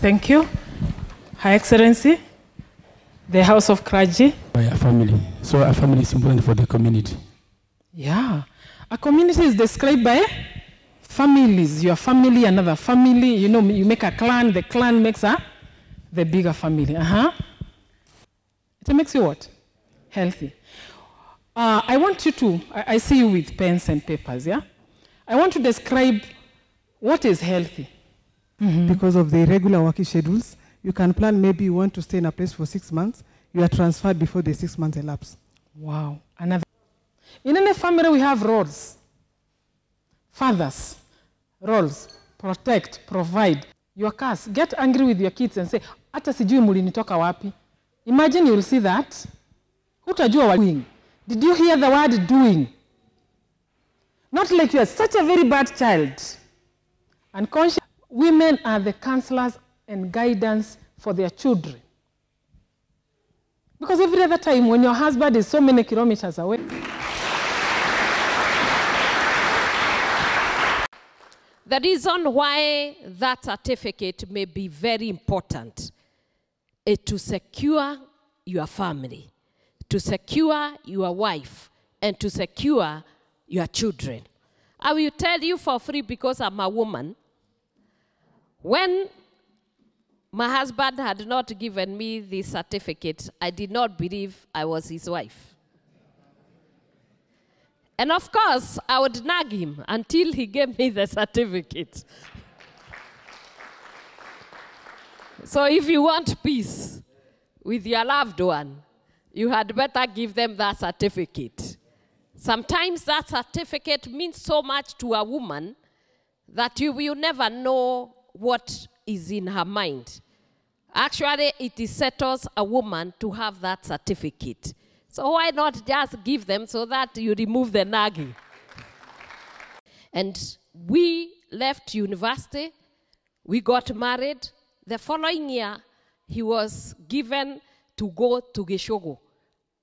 Thank you. High Excellency, the House of Clergy. by a family. So a family is important for the community. Yeah. A community is described by families. Your family, another family. You know, you make a clan, the clan makes a the bigger family. Uh-huh. It makes you what? Healthy. Uh, I want you to, I, I see you with pens and papers, yeah? I want to describe what is healthy. Because of the irregular working schedules. You can plan maybe you want to stay in a place for six months. You are transferred before the six months elapse. Wow. Another. In any family, we have roles. Fathers, roles. Protect, provide. Your cars. Get angry with your kids and say, hata sijui mulinitoka wapi. Imagine you'll see that. Hutajua wa doing. Did you hear the word doing? Not like you are such a very bad child. Unconscious. Women are the counselors and guidance for their children. Because every other time when your husband is so many kilometers away, The reason why that certificate may be very important is to secure your family, to secure your wife, and to secure your children. I will tell you for free because I'm a woman. When my husband had not given me the certificate, I did not believe I was his wife. And of course, I would nag him until he gave me the certificate. so if you want peace with your loved one, you had better give them that certificate. Sometimes that certificate means so much to a woman that you will never know what is in her mind. Actually, it settles a woman to have that certificate. So why not just give them so that you remove the nagging? And we left university, we got married. The following year, he was given to go to Gichugu.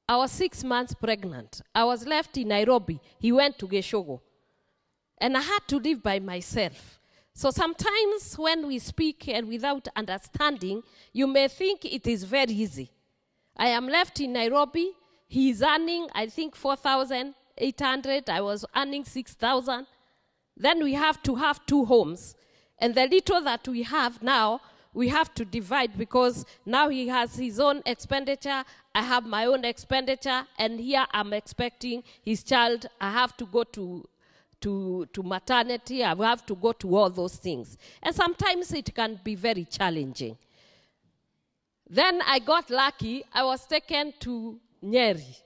I was six months pregnant. I was left in Nairobi. He went to Gichugu. And I had to live by myself. So sometimes when we speak and without understanding, you may think it is very easy. I am left in Nairobi. He is earning, I think, 4,800. I was earning 6,000. Then we have to have two homes. And the little that we have now, we have to divide because now he has his own expenditure. I have my own expenditure. And here I'm expecting his child. I have to go to to, to maternity, I have to go to all those things. And sometimes it can be very challenging. Then I got lucky, I was taken to Nyeri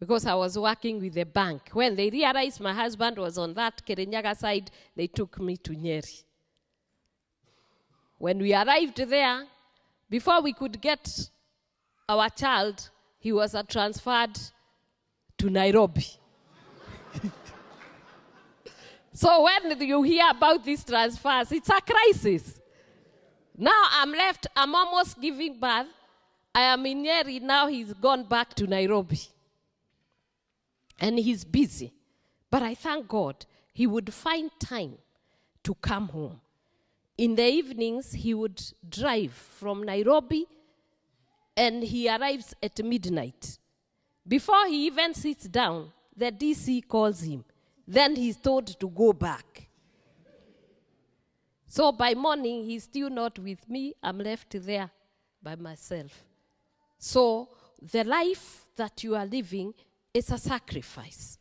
because I was working with the bank. When they realized my husband was on that Kirinyaga side, they took me to Nyeri. When we arrived there, before we could get our child, he was transferred to Nairobi. So when you hear about these transfers, it's a crisis. Now I'm left, I'm almost giving birth. I am in Nyeri, now he's gone back to Nairobi. And he's busy. But I thank God he would find time to come home. In the evenings, he would drive from Nairobi and he arrives at midnight. Before he even sits down, the DC calls him. Then he's told to go back. So by morning, he's still not with me. I'm left there by myself. So the life that you are living is a sacrifice.